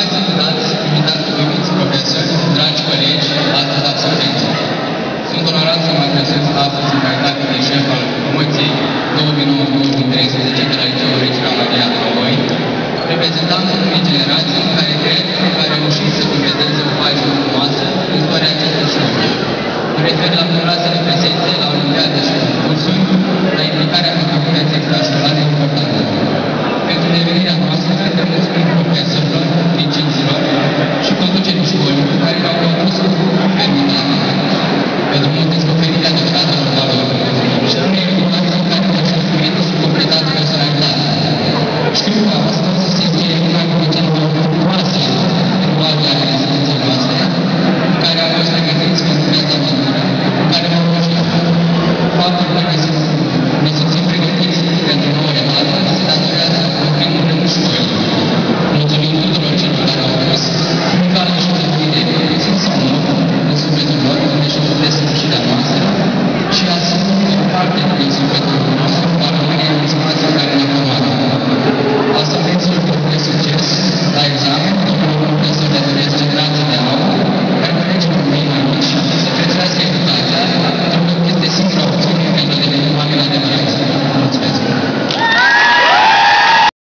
stimați invitați, invitați, iubiți profesori, dragi colegi, astăzi absolvenți. Sunt onorat să mă adresez astăzi în calitate de șef al promoției 2009-2013 de la Liceu Regina Maria Troboi, reprezentant unei generații care cred că a reușit să completeze o pagină frumoasă în istoria acestei școli. Mă refer la numeroasele prezențe la olimpiade și concursuri, la implicarea în comunități extrașcolare importante. Pentru devenirea noastră, suntem mulți profesorilor,